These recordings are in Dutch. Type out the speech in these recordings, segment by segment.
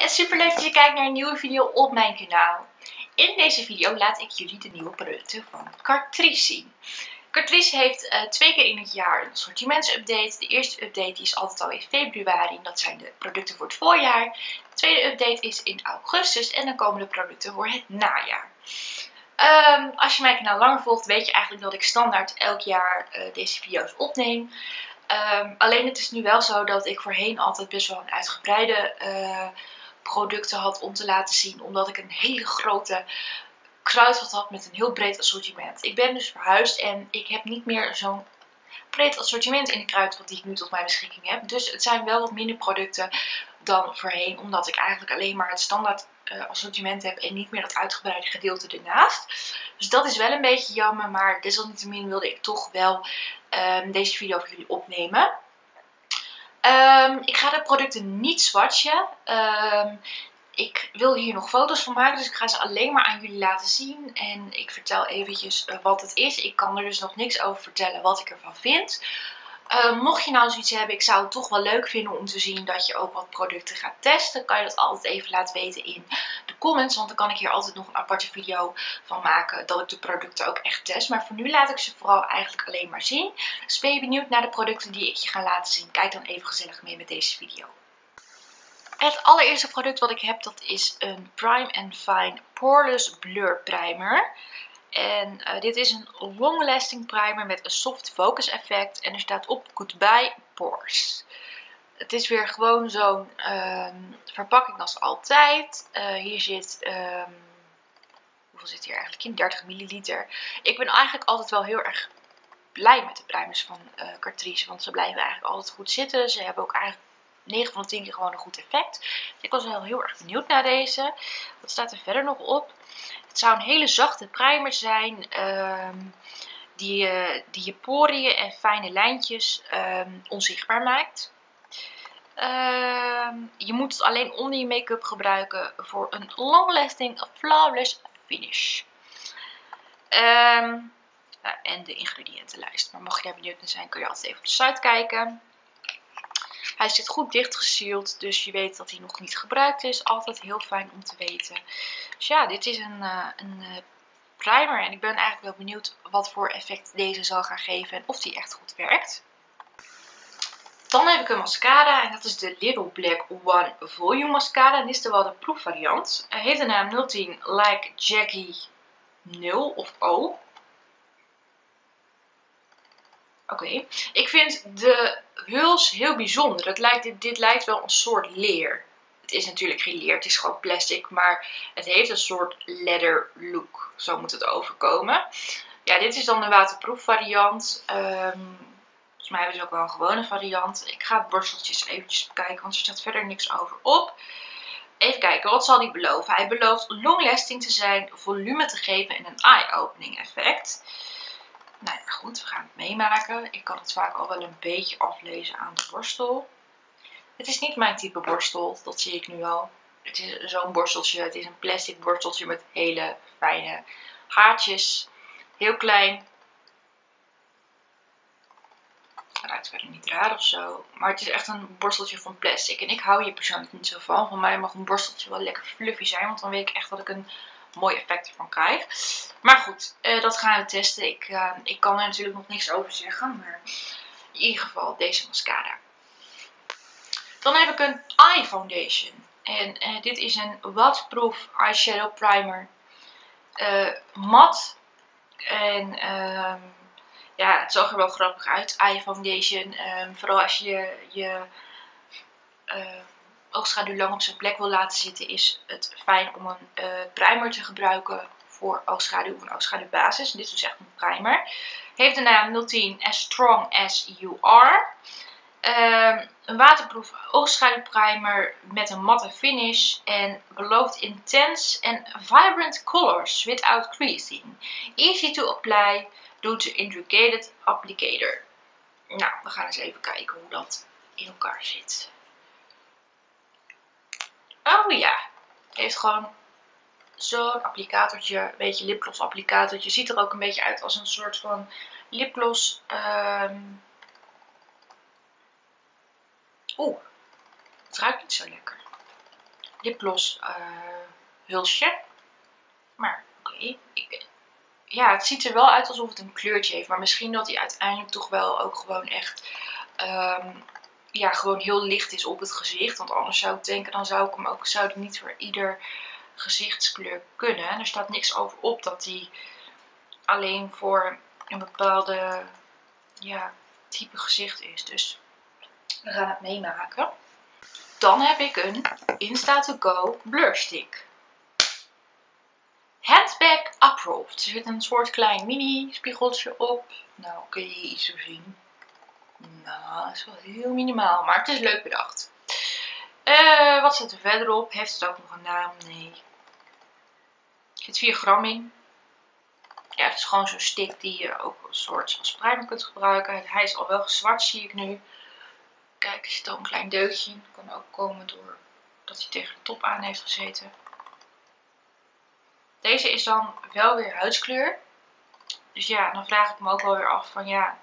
en super leuk dat je kijkt naar een nieuwe video op mijn kanaal. In deze video laat ik jullie de nieuwe producten van Cartrice zien. Cartrice heeft uh, twee keer in het jaar een sortimentsupdate. De eerste update is altijd al in februari dat zijn de producten voor het voorjaar. De tweede update is in augustus en dan komen de producten voor het najaar. Um, als je mijn kanaal langer volgt weet je eigenlijk dat ik standaard elk jaar uh, deze video's opneem. Um, alleen het is nu wel zo dat ik voorheen altijd best wel een uitgebreide uh, producten had om te laten zien. Omdat ik een hele grote kruidvat had met een heel breed assortiment. Ik ben dus verhuisd en ik heb niet meer zo'n breed assortiment in de kruidvat die ik nu tot mijn beschikking heb. Dus het zijn wel wat minder producten dan voorheen. Omdat ik eigenlijk alleen maar het standaard uh, assortiment heb en niet meer dat uitgebreide gedeelte ernaast. Dus dat is wel een beetje jammer, maar desalniettemin wilde ik toch wel um, deze video voor jullie opnemen. Um, ik ga de producten niet swatchen. Um, ik wil hier nog foto's van maken, dus ik ga ze alleen maar aan jullie laten zien. En ik vertel eventjes uh, wat het is. Ik kan er dus nog niks over vertellen wat ik ervan vind. Uh, mocht je nou zoiets hebben, ik zou het toch wel leuk vinden om te zien dat je ook wat producten gaat testen. Kan je dat altijd even laten weten in comments. Want dan kan ik hier altijd nog een aparte video van maken dat ik de producten ook echt test. Maar voor nu laat ik ze vooral eigenlijk alleen maar zien. Dus ben je benieuwd naar de producten die ik je ga laten zien? Kijk dan even gezellig mee met deze video. Het allereerste product wat ik heb, dat is een Prime Fine Poreless Blur Primer. En uh, dit is een long lasting primer met een soft focus effect. En er staat op Goodbye Pores. Het is weer gewoon zo'n um, verpakking als altijd. Uh, hier zit, um, hoeveel zit hier eigenlijk in? 30 milliliter. Ik ben eigenlijk altijd wel heel erg blij met de primers van uh, Cartrice. Want ze blijven eigenlijk altijd goed zitten. Ze hebben ook eigenlijk 9 van de 10 keer gewoon een goed effect. Ik was wel heel erg benieuwd naar deze. Wat staat er verder nog op? Het zou een hele zachte primer zijn. Um, die, uh, die je poriën en fijne lijntjes onzichtbaar maakt. Um, je moet het alleen onder je make-up gebruiken voor een long-lasting flawless finish. Um, nou, en de ingrediëntenlijst. Maar mocht je daar benieuwd naar zijn, kun je altijd even op de site kijken. Hij zit goed dichtgesealed, dus je weet dat hij nog niet gebruikt is. Altijd heel fijn om te weten. Dus ja, dit is een, uh, een uh, primer. En ik ben eigenlijk wel benieuwd wat voor effect deze zal gaan geven en of die echt goed werkt. Dan heb ik een mascara en dat is de Little Black One Volume Mascara. En dit is de wel de proefvariant. Hij heeft de naam 010 Like Jackie 0 of O. Oké. Ik vind de huls heel bijzonder. Het lijkt, dit, lijkt wel een soort leer. Het is natuurlijk geen leer, het is gewoon plastic. Maar het heeft een soort leather look. Zo moet het overkomen. Ja, dit is dan de waterproof variant. Um, volgens mij hebben ze ook wel een gewone variant. Ik ga borsteltjes eventjes bekijken, want er staat verder niks over op. Even kijken, wat zal hij beloven? Hij belooft long lasting te zijn, volume te geven en een eye-opening effect. Nou ja, goed, we gaan het meemaken. Ik kan het vaak al wel een beetje aflezen aan de borstel. Het is niet mijn type borstel, dat zie ik nu al. Het is zo'n borsteltje, het is een plastic borsteltje met hele fijne haartjes. Heel klein. Het ruikt verder niet raar of zo. Maar het is echt een borsteltje van plastic. En ik hou hier persoonlijk niet zo van. Van mij mag een borsteltje wel lekker fluffy zijn. Want dan weet ik echt dat ik een mooi effect ervan krijg. Maar goed, uh, dat gaan we testen. Ik, uh, ik kan er natuurlijk nog niks over zeggen. Maar in ieder geval deze mascara. Dan heb ik een eye foundation. En uh, dit is een waterproof eyeshadow primer. mat. En um, ja, het zag er wel grappig uit. Eye foundation. Um, vooral als je je oogschaduw lang op zijn plek wil laten zitten, is het fijn om een uh, primer te gebruiken voor oogschaduw of een oogschaduwbasis. Dit is dus echt een primer. Heeft de naam 010 As Strong As You Are. Um, een waterproof oogschaduwprimer met een matte finish en belooft intense en vibrant colors without creasing. Easy to apply due to intricate applicator. Nou, we gaan eens even kijken hoe dat in elkaar zit. Oh ja, heeft gewoon zo'n applicatortje, een beetje lipgloss applicatortje. Ziet er ook een beetje uit als een soort van lipgloss. Um... Oeh, het ruikt niet zo lekker. lipgloss uh, hulsje. Maar oké, ja, het ziet er wel uit alsof het een kleurtje heeft. Maar misschien dat hij uiteindelijk toch wel ook gewoon echt ehm, ja, gewoon heel licht is op het gezicht. Want anders zou ik denken, dan zou ik hem ook zou niet voor ieder gezichtskleur kunnen. En er staat niks over op dat die alleen voor een bepaalde ja, type gezicht is. Dus we gaan het meemaken. Dan heb ik een Insta2Go Blur Stick. Handbag Approved. Er zit een soort klein mini spiegeltje op. Nou, kun je iets zo zien. Nou, dat is wel heel minimaal, maar het is leuk bedacht. Uh, wat zit er verderop? Heeft het ook nog een naam? Nee. Er zit 4 gram in. Ja, het is gewoon zo'n stick die je ook een soort als primer kunt gebruiken. Hij is al wel gezwart, zie ik nu. Kijk, er zit ook een klein deugje in. Kan ook komen door dat hij tegen de top aan heeft gezeten. Deze is dan wel weer huidskleur. Dus ja, dan vraag ik me ook wel weer af van ja,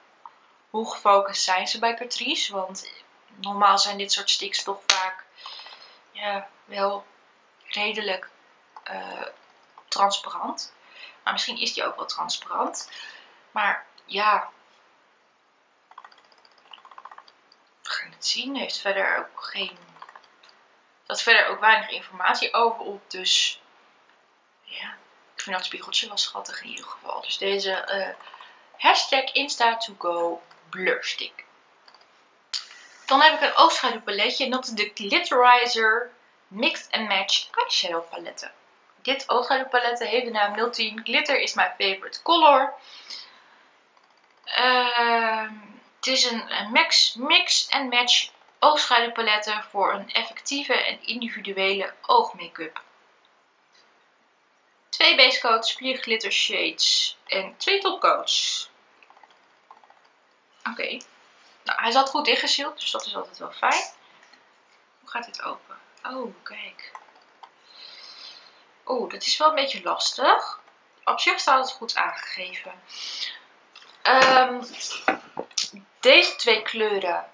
hoe gefocust zijn ze bij Catrice? Want normaal zijn dit soort sticks toch vaak ja, wel redelijk uh, transparant. Maar misschien is die ook wel transparant. Maar ja, we gaan het zien. Heeft verder ook geen... Dat verder ook weinig informatie over op. Dus ja, ik vind dat spiegeltje wel schattig in ieder geval. Dus deze uh, hashtag Insta2Go blurstick. Dan heb ik een oogschaduwpaletje en dat is de Glitterizer Mix and Match Eyeshadow paletten dit oogschaduwpaletten heeft de naam 010 Glitter is my favorite color. Uh, het is een, een mix, mix and match oogschaduwpaletten voor een effectieve en individuele oogmake-up. Twee basecoats, vier glitter shades en twee topcoats. Oké. Nou, hij zat goed ingezield, dus dat is altijd wel fijn. Hoe gaat dit open? Oh, kijk. Oeh, dat is wel een beetje lastig. Op zich staat het goed aangegeven. Um, deze twee kleuren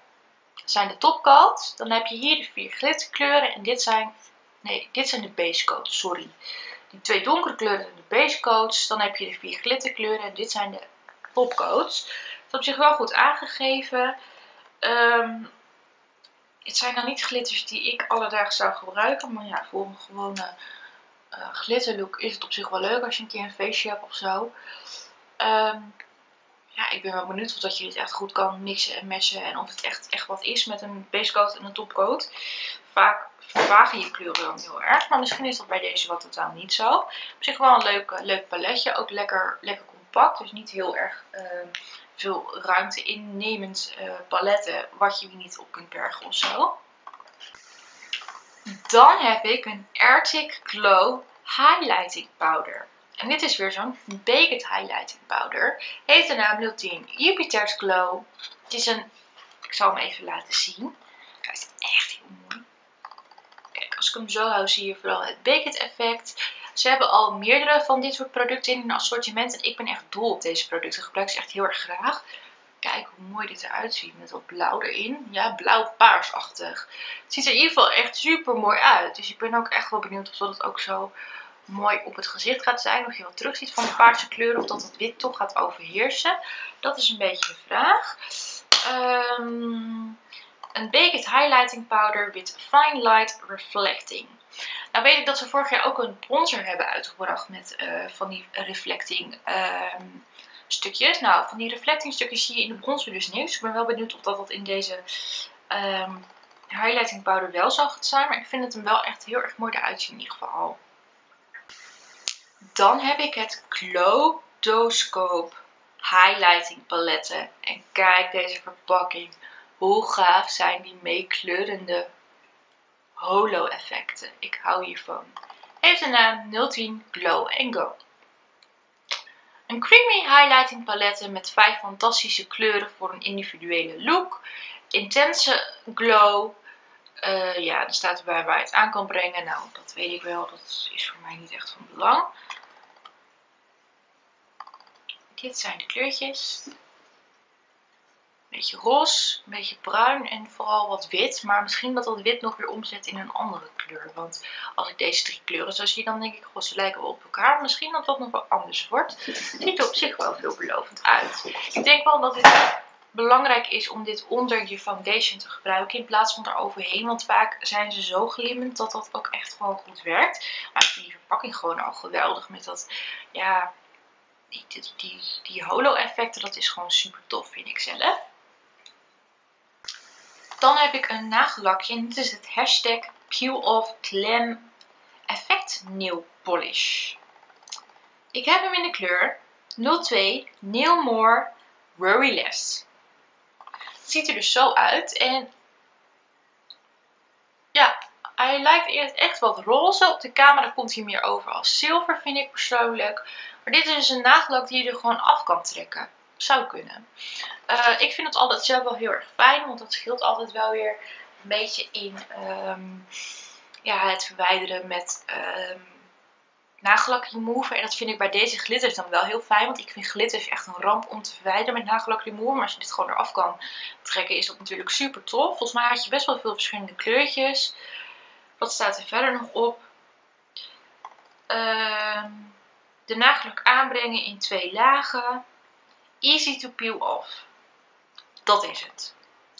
zijn de topcoat. Dan heb je hier de vier glitterkleuren. En dit zijn, nee, dit zijn de base coats, sorry. Die twee donkere kleuren zijn de base coats. Dan heb je de vier glitterkleuren. En dit zijn de topcoats. Het is op zich wel goed aangegeven. Um, het zijn dan niet glitters die ik alledaags zou gebruiken. Maar ja, voor een gewone uh, glitterlook is het op zich wel leuk als je een keer een feestje hebt of zo. Ehm, ja, ik ben wel benieuwd of dat je dit echt goed kan mixen en matchen. En of het echt, echt wat is met een basecoat en een topcoat. Vaak vervagen je kleuren dan heel erg. Maar misschien is dat bij deze wat totaal niet zo. Op zich wel een leuk, leuk paletje. Ook lekker, lekker compact. Dus niet heel erg ehm, veel ruimte innemend uh, paletten. Wat je niet op kunt bergen of zo. Dan heb ik een Arctic Glow Highlighting Powder. En dit is weer zo'n Baked Highlighting Powder. Heeft de naam 010 Jupiter's Glow. Het is een, ik zal hem even laten zien. Hij is. Zo hou zie je vooral het Baked effect. Ze hebben al meerdere van dit soort producten in hun assortiment. En ik ben echt dol op deze producten. Ik gebruik ze echt heel erg graag. Kijk hoe mooi dit eruit ziet met wat blauw erin. Ja, blauw-paarsachtig. Het ziet er in ieder geval echt super mooi uit. Dus ik ben ook echt wel benieuwd of dat het ook zo mooi op het gezicht gaat zijn. Of je wat terug ziet van de paarse kleuren. Of dat het wit toch gaat overheersen. Dat is een beetje de vraag. Um, een Baked Highlighting Powder with Fine Light Reflecting. Nou weet ik dat ze vorig jaar ook een bronzer hebben uitgebracht met uh, van die reflecting um, stukjes. Nou, van die reflecting stukjes zie je in de bronzer dus niks. Ik ben wel benieuwd of dat, dat in deze um, highlighting powder wel zal zijn. Maar ik vind het hem wel echt heel erg mooi eruit zien in ieder geval. Dan heb ik het Clodoscope Highlighting Paletten. En kijk deze verpakking. Hoe gaaf zijn die meekleurende holo effecten. Ik hou hiervan. Heeft de naam 010 Glow Go. Een creamy highlighting palette met vijf fantastische kleuren voor een individuele look. Intense glow. Uh, ja, er staat erbij waar je het aan kan brengen. Nou, dat weet ik wel. Dat is voor mij niet echt van belang. Dit zijn de kleurtjes. Beetje roze, een beetje bruin en vooral wat wit. Maar misschien dat dat wit nog weer omzet in een andere kleur. Want als ik deze drie kleuren zo zie, dan denk ik, goh, ze lijken wel op elkaar. Misschien dat dat nog wel anders wordt. Ziet er op zich wel veelbelovend uit. Ik denk wel dat het belangrijk is om dit onder je foundation te gebruiken in plaats van eroverheen. Want vaak zijn ze zo glimmend dat dat ook echt gewoon goed werkt. Maar ik vind die verpakking gewoon al geweldig met dat, ja, die, die, die, die holo effecten. Dat is gewoon super tof vind ik zelf. Dan heb ik een nagellakje en dit is het hashtag Peel Off Glam Effect Nail Polish. Ik heb hem in de kleur 02 Nail More Worry Less. Het ziet er dus zo uit en ja, hij lijkt echt wat roze. Op de camera komt hij meer over als zilver vind ik persoonlijk. Maar dit is dus een nagellak die je er gewoon af kan trekken zou kunnen. Uh, ik vind het altijd zelf wel heel erg fijn, want dat scheelt altijd wel weer een beetje in um, ja, het verwijderen met um, nagellak remover. En dat vind ik bij deze glitters dan wel heel fijn, want ik vind glitters echt een ramp om te verwijderen met nagellak remover. Maar als je dit gewoon eraf kan trekken is dat natuurlijk super tof. Volgens mij had je best wel veel verschillende kleurtjes. Wat staat er verder nog op? Uh, de nagellak aanbrengen in twee lagen. Easy to peel off. Dat is het.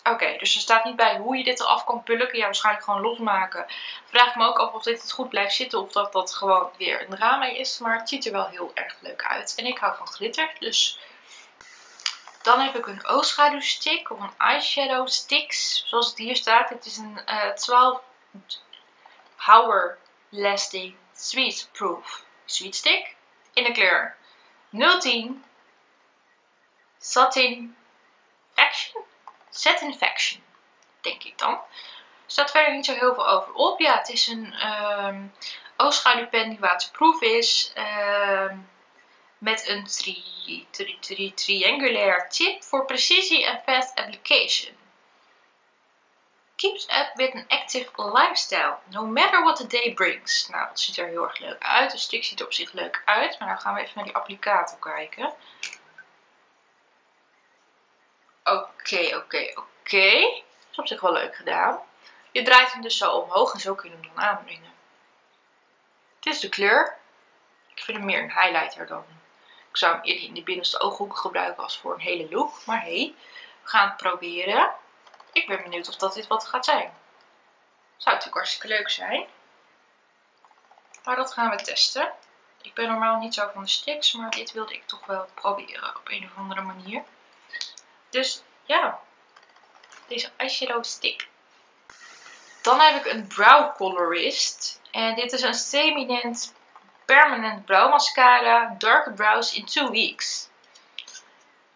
Oké, dus er staat niet bij hoe je dit eraf kan pulken. Ja, waarschijnlijk gewoon losmaken. Vraag ik me ook af of dit het goed blijft zitten of dat dat gewoon weer een drama is. Maar het ziet er wel heel erg leuk uit. En ik hou van glitter, dus... Dan heb ik een oogschaduwstick of een eyeshadow sticks. Zoals het hier staat. Het is een uh, 12 hour lasting sweet proof sweet stick. In de kleur 010 Satin Faction. Satin Faction, denk ik dan. Er staat verder niet zo heel veel over op. Ja, het is een um, oogschaduwpen die waterproof is. Um, met een tri tri tri triangulair tip voor precisie en fast application. Keeps up with an active lifestyle, no matter what the day brings. Nou, dat ziet er heel erg leuk uit. De stick ziet er op zich leuk uit, maar dan gaan we even naar die applicator kijken. Oké, oké, oké. Dat is op zich wel leuk gedaan. Je draait hem dus zo omhoog en zo kun je hem dan aanbrengen. Dit is de kleur. Ik vind hem meer een highlighter dan. Ik zou hem in de binnenste ooghoek gebruiken als voor een hele look. Maar hey, we gaan het proberen. Ik ben benieuwd of dat dit wat gaat zijn. Zou natuurlijk hartstikke leuk zijn. Maar dat gaan we testen. Ik ben normaal niet zo van de sticks, maar dit wilde ik toch wel proberen op een of andere manier. Dus ja, deze eyeshadow stick. Dan heb ik een brow colorist. En dit is een Seminent Permanent Brow Mascara Dark Brows in 2 Weeks.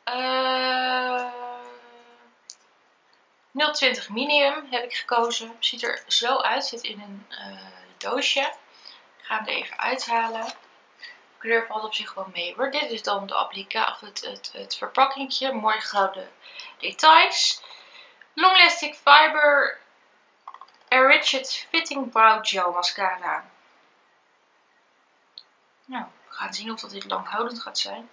Uh, 020 Medium heb ik gekozen. Ziet er zo uit. Zit in een uh, doosje. Ik ga hem er even uithalen. Kleur valt op zich wel mee hoor. Dit is dan de applicatie, of het, het, het verpakkingje. Mooi gouden details. Long Lasting Fiber Enriched Fitting Brow Gel Mascara. Nou, we gaan zien of dat dit langhoudend gaat zijn.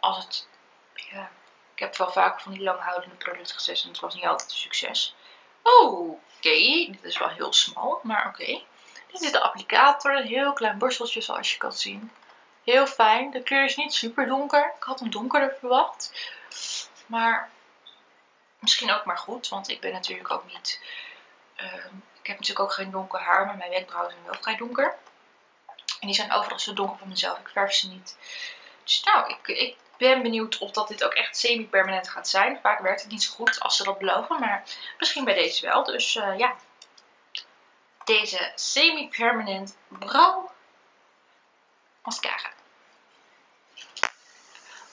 Als het, ja, ik heb wel vaak van die langhoudende producten gezet en het was niet altijd een succes. Oké, dit is wel heel smal, maar oké. Dit is de applicator, een heel klein borsteltje zoals je kan zien. Heel fijn, de kleur is niet super donker. Ik had hem donkerder verwacht. Maar misschien ook maar goed, want ik ben natuurlijk ook niet... Uh, ik heb natuurlijk ook geen donker haar, maar mijn wenkbrauwen zijn wel vrij donker. En die zijn overigens zo donker van mezelf, ik verf ze niet. Dus nou, ik, ik ben benieuwd of dat dit ook echt semi-permanent gaat zijn. Vaak werkt het niet zo goed als ze dat beloven, maar misschien bij deze wel. Dus uh, ja, deze semi-permanent brow mascara.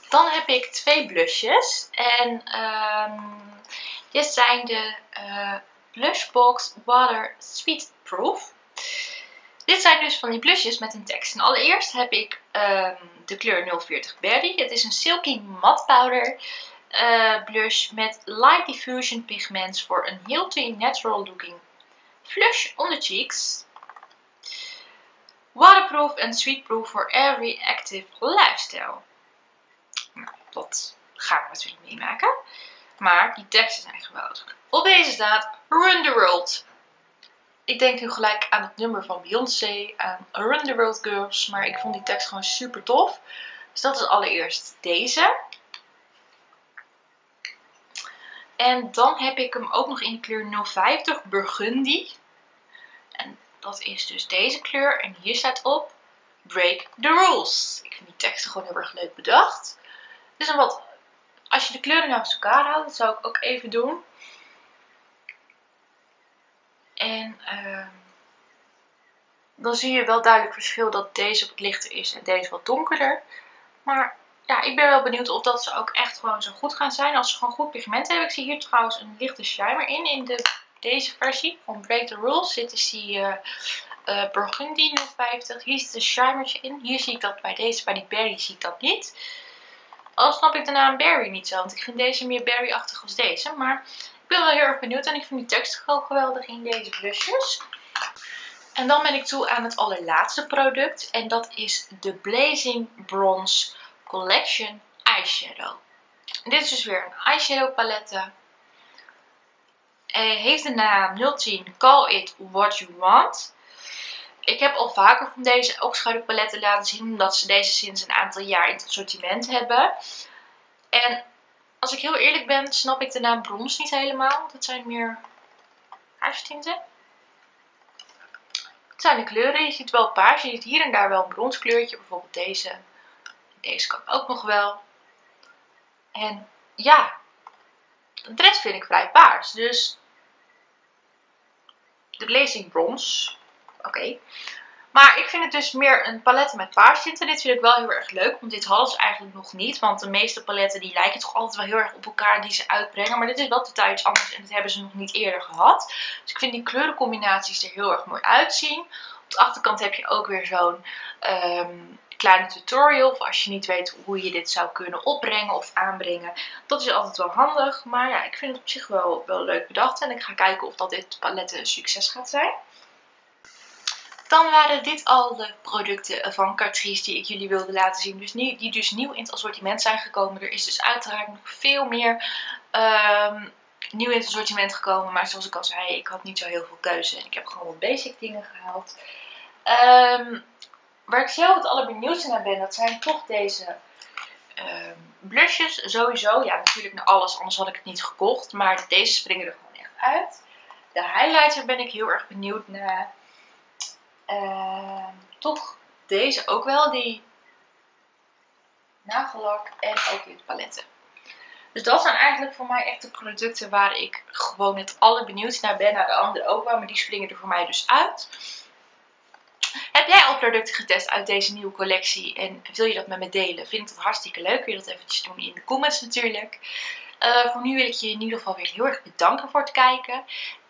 Dan heb ik twee blushjes. En um, dit zijn de uh, Blushbox Water Sweet Proof. Dit zijn dus van die blushjes met een tekst. En allereerst heb ik um, de kleur 040 Berry. Het is een Silky Matte Powder uh, blush met Light Diffusion Pigments voor een healthy natural looking flush on the cheeks. Waterproof and sweetproof for every active lifestyle dat gaan we natuurlijk meemaken. Maar die teksten zijn geweldig. Op deze staat Run the World. Ik denk nu gelijk aan het nummer van Beyoncé, aan Run the World Girls. Maar ik vond die tekst gewoon super tof. Dus dat is allereerst deze. En dan heb ik hem ook nog in de kleur 050 Burgundy. En dat is dus deze kleur. En hier staat op Break the Rules. Ik vind die teksten gewoon heel erg leuk bedacht. Dus een wat, als je de kleuren naast elkaar houdt, dat zou ik ook even doen. En uh, dan zie je wel duidelijk verschil dat deze wat lichter is en deze wat donkerder. Maar ja, ik ben wel benieuwd of dat ze ook echt gewoon zo goed gaan zijn. Als ze gewoon goed pigment hebben. Ik zie hier trouwens een lichte shimmer in. In de, deze versie van Break the Rules zit is die uh, uh, Burgundy 050. Hier zit een shimertje in. Hier zie ik dat bij deze, bij die berry zie ik dat niet. Al snap ik de naam berry niet zo. Want ik vind deze meer berry-achtig als deze. Maar ik ben wel heel erg benieuwd. En ik vind die tekst gewoon geweldig in deze blushers. En dan ben ik toe aan het allerlaatste product. En dat is de Blazing Bronze Collection Eyeshadow. Dit is dus weer een eyeshadow palette. Hij heeft de naam 010 Call It What You Want. Ik heb al vaker van deze oogschaduwpaletten laten zien. Omdat ze deze sinds een aantal jaar in het assortiment hebben. En als ik heel eerlijk ben, snap ik de naam brons niet helemaal. Dat zijn meer huistinten. Het zijn de kleuren. Je ziet wel paars. Je ziet hier en daar wel een bronskleurtje. Bijvoorbeeld deze. Deze kan ook nog wel. En ja, de rest vind ik vrij paars. Dus de Blazing Bronze. Oké. Maar ik vind het dus meer een palet met paarstinten. Dit vind ik wel heel erg leuk. Want dit hadden ze eigenlijk nog niet. Want de meeste paletten die lijken toch altijd wel heel erg op elkaar die ze uitbrengen. Maar dit is wel totaal iets anders. En dat hebben ze nog niet eerder gehad. Dus ik vind die kleurencombinaties er heel erg mooi uitzien. Op de achterkant heb je ook weer zo'n um, kleine tutorial. Of als je niet weet hoe je dit zou kunnen opbrengen of aanbrengen. Dat is altijd wel handig. Maar ja, ik vind het op zich wel, wel leuk bedacht. En ik ga kijken of dat dit palet een succes gaat zijn. Dan waren dit al de producten van Catrice die ik jullie wilde laten zien. Dus die dus nieuw in het assortiment zijn gekomen. Er is dus uiteraard nog veel meer um, nieuw in het assortiment gekomen. Maar zoals ik al zei, ik had niet zo heel veel keuze. En ik heb gewoon wat basic dingen gehaald. Um, waar ik zelf het allerbenieuwdste naar ben, dat zijn toch deze um, blushes. Sowieso, ja natuurlijk naar alles, anders had ik het niet gekocht. Maar deze springen er gewoon echt uit. De highlighter ben ik heel erg benieuwd naar. Uh, toch deze ook wel, die nagellak en ook dit paletten. Dus dat zijn eigenlijk voor mij echt de producten waar ik gewoon het allerbenieuwdst naar ben. Naar de andere ook wel, maar die springen er voor mij dus uit. Jij al producten getest uit deze nieuwe collectie en wil je dat met me delen? Vind ik dat hartstikke leuk. Wil je dat eventjes doen in de comments natuurlijk. Uh, voor nu wil ik je in ieder geval weer heel erg bedanken voor het kijken.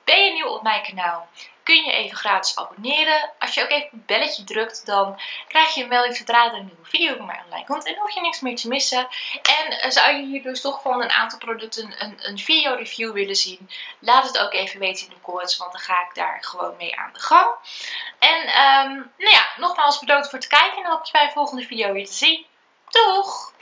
Ben je nieuw op mijn kanaal? kun je even gratis abonneren. Als je ook even het belletje drukt, dan krijg je een melding zodra er een nieuwe video van mij online komt. En hoef je niks meer te missen. En uh, zou je hier dus toch van een aantal producten een, een video review willen zien, laat het ook even weten in de comments, want dan ga ik daar gewoon mee aan de gang. En um, nou ja, nogmaals bedankt voor het kijken en hoop je bij de volgende video weer te zien. Doeg!